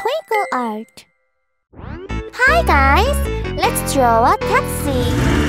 twinkle art. Hi guys, let's draw a taxi.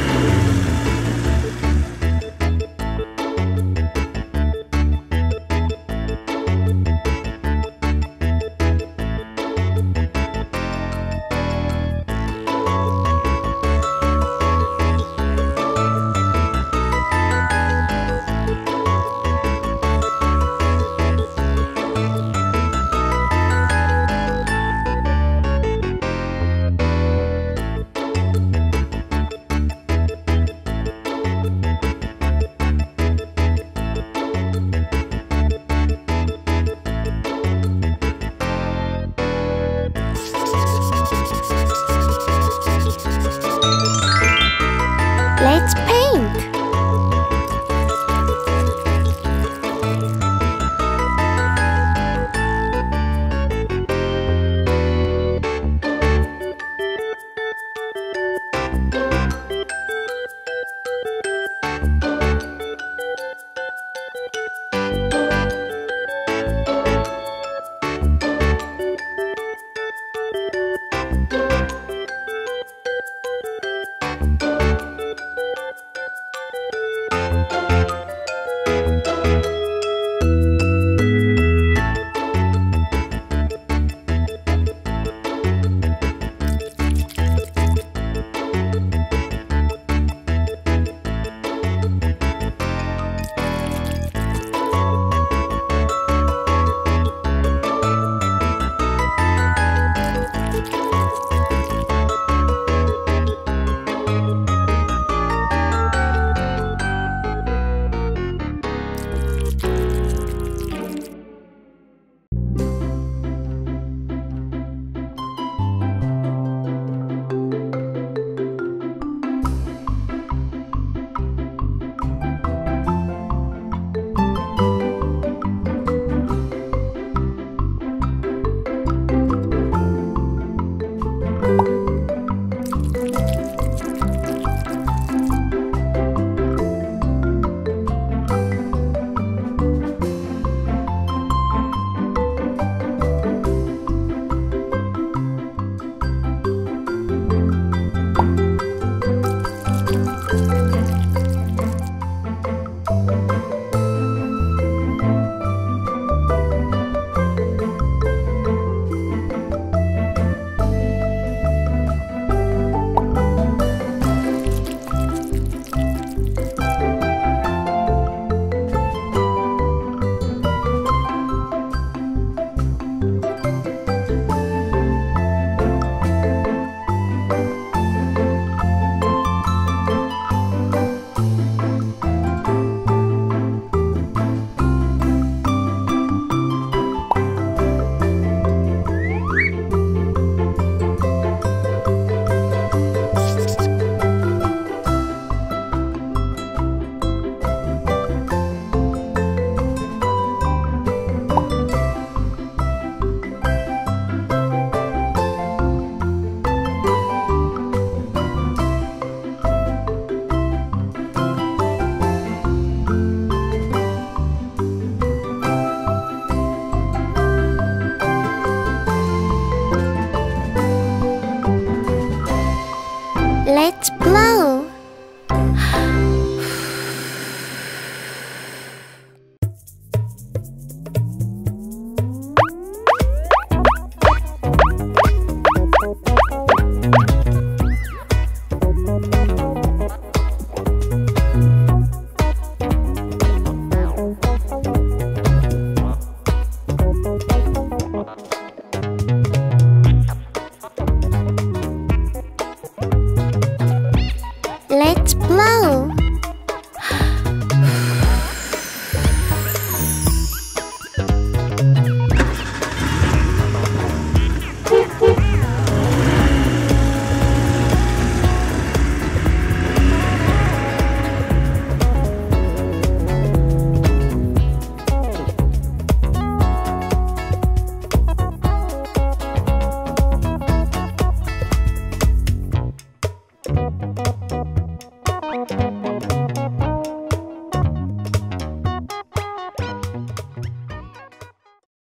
Let's blow.